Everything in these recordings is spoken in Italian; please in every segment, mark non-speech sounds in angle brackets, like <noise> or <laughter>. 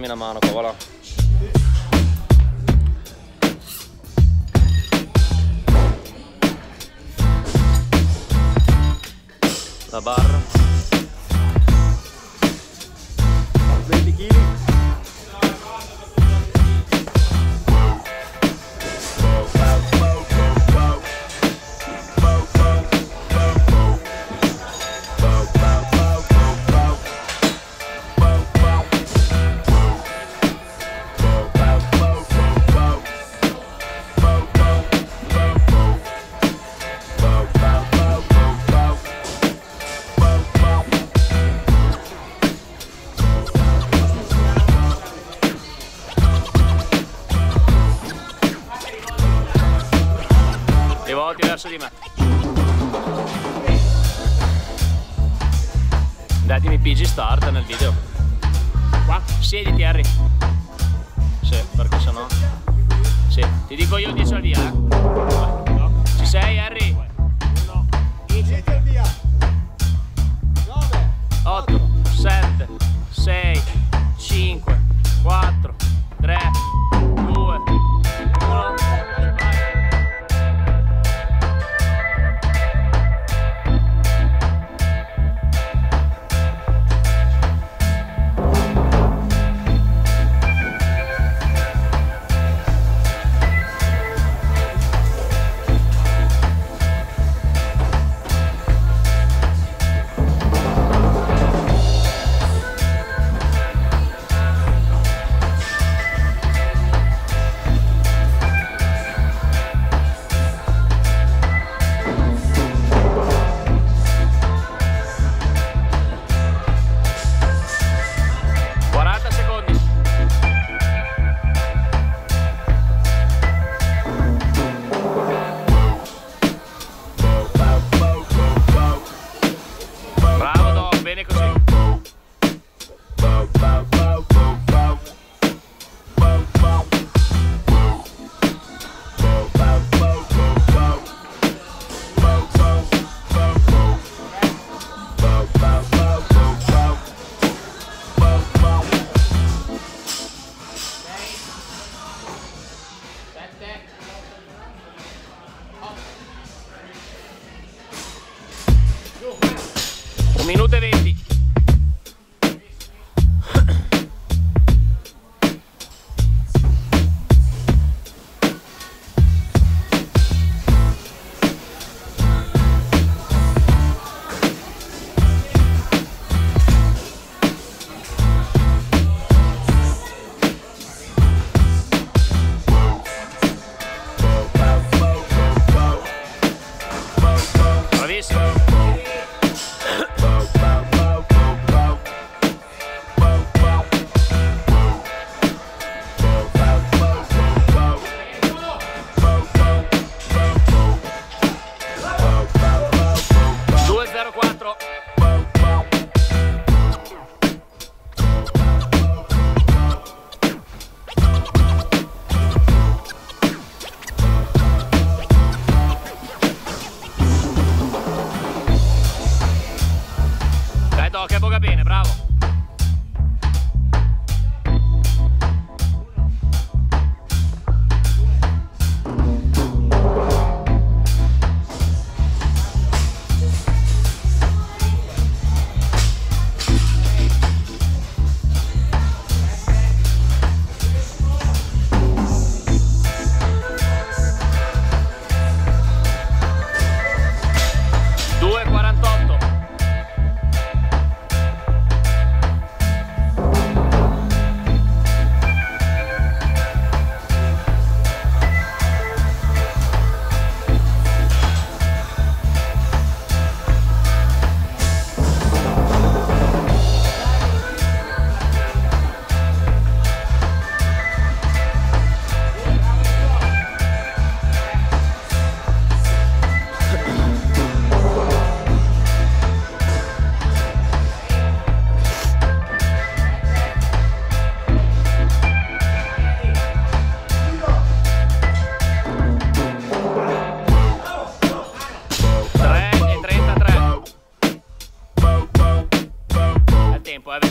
datemi una mano qua, voilà. La barra. io 10 al via. Eh? Ci sei Harry? 1, 10 al via. 9, 8, 7, 6,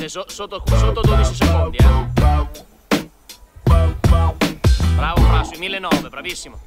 so, sotto, sotto 12 secondi, eh. Bravo, fra, sui 1009, bravissimo.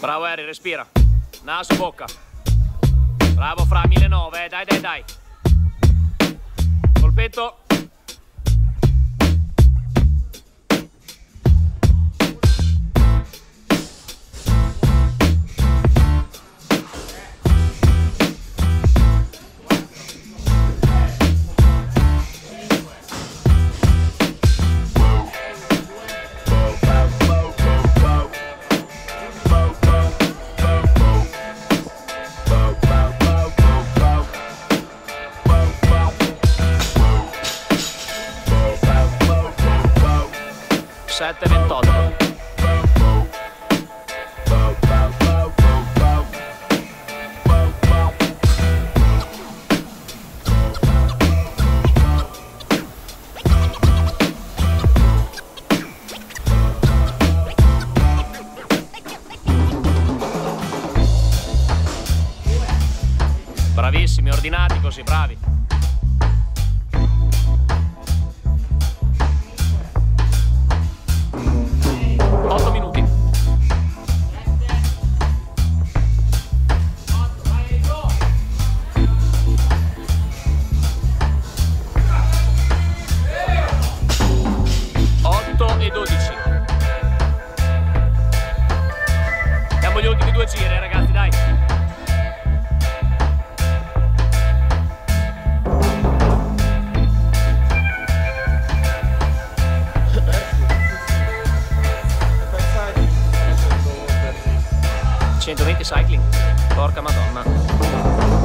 Bravo Harry, respira. Naso, bocca. Bravo Fra, 1009, eh. dai, dai, dai. Colpetto. aventò 120 cycling. Porca madonna.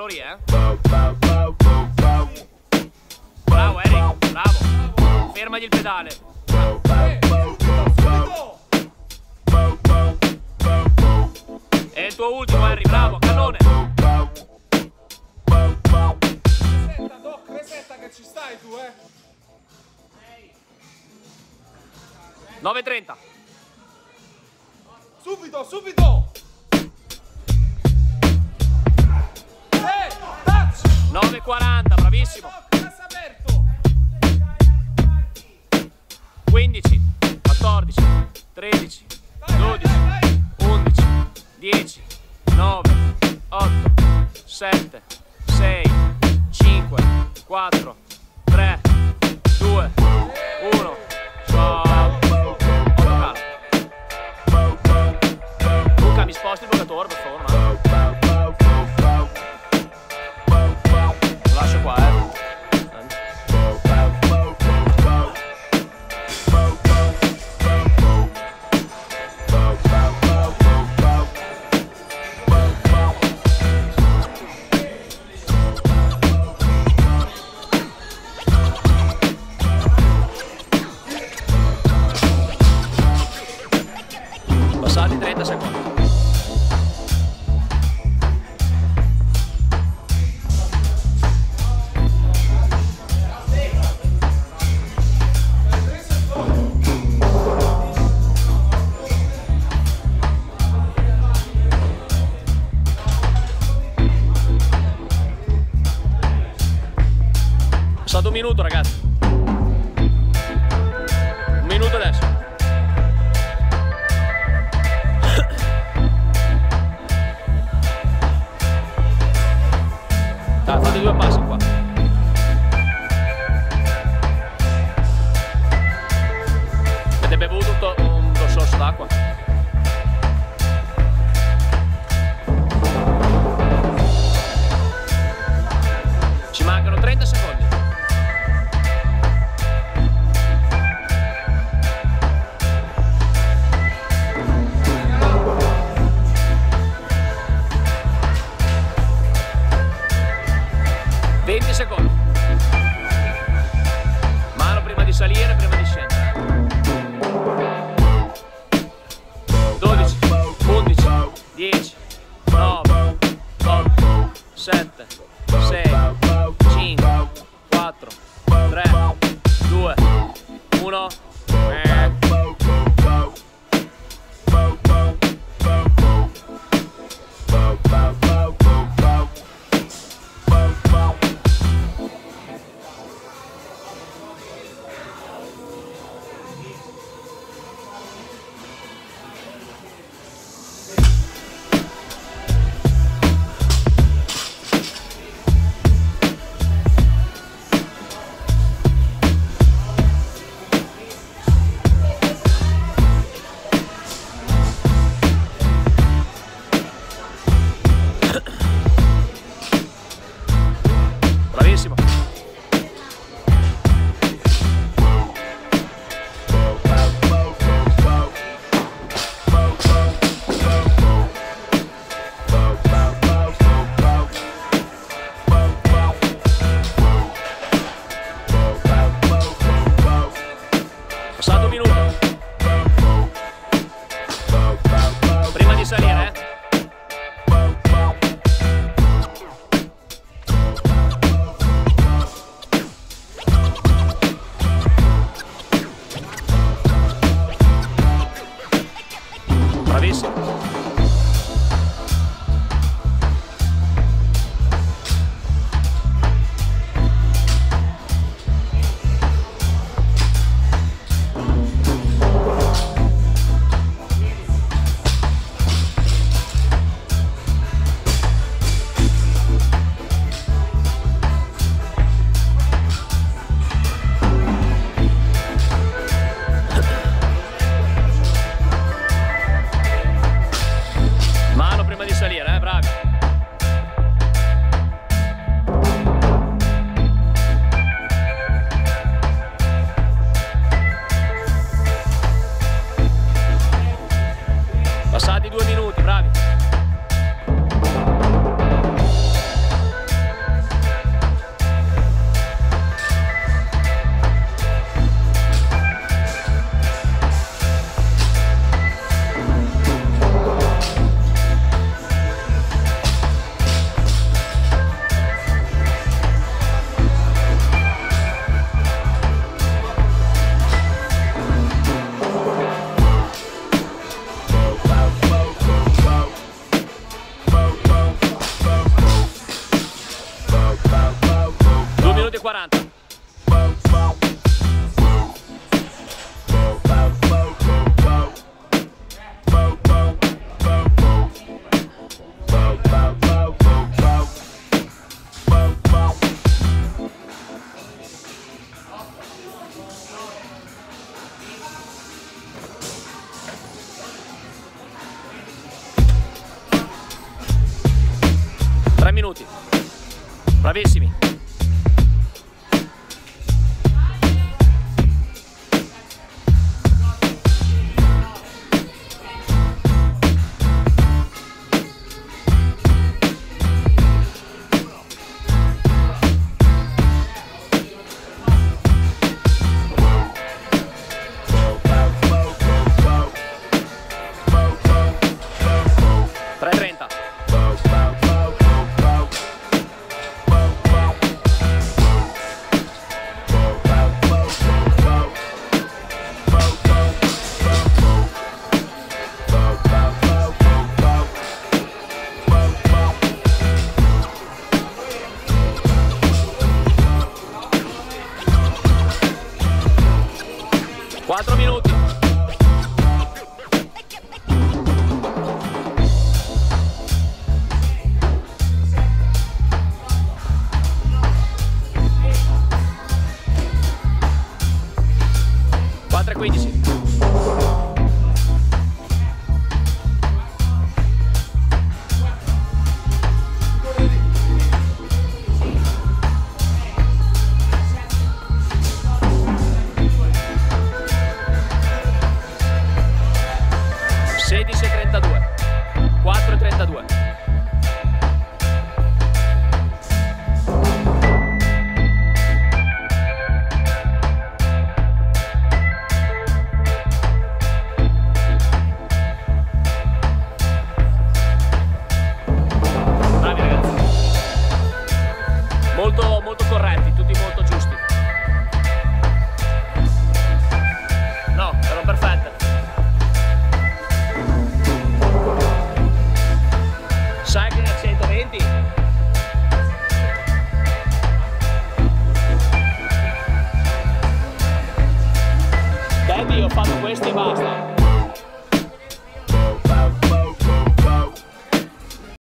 calorie, eh? Bravo Eric, bravo. Fermagli il pedale. E il tuo ultimo, Harry, bravo, cannone. Resetta, Doc, resetta che ci stai tu, eh. 9.30. Subito, subito! 9.40, bravissimo. 15, 14, 13. stato un minuto ragazzi. Un minuto adesso. <coughs> Ah, fate due passi. Peace. Minuti. Bravissimi. 4.15.